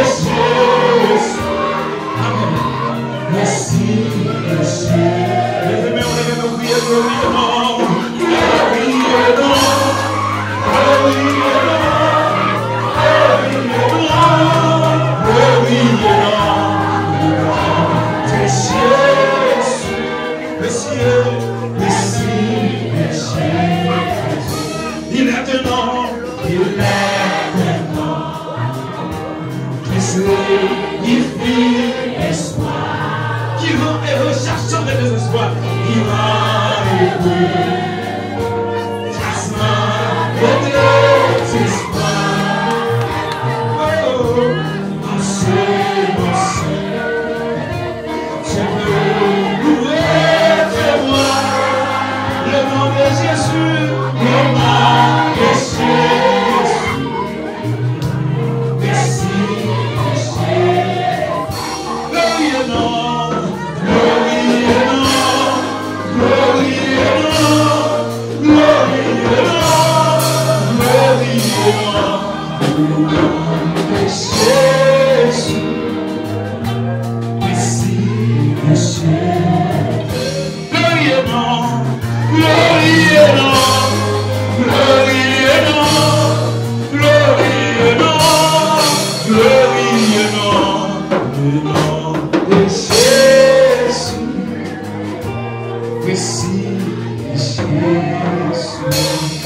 Merci, merci, merci. Il est de Just my goodness we see the Jesus.